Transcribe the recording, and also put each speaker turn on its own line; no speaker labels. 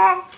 Bye.